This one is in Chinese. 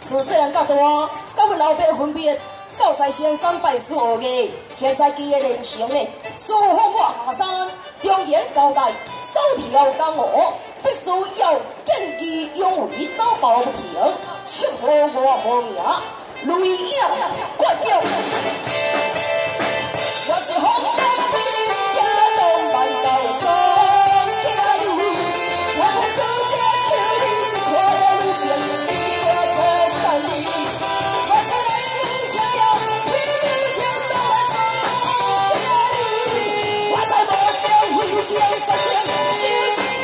自细汉到大，甲阮老爸分别到西先山拜师学艺，现在记的练成呢。师傅我下山，忠言交代，守条江河，必须要见义勇为，到报不停，吃喝我好命，雷影决定。She's really so chill. She's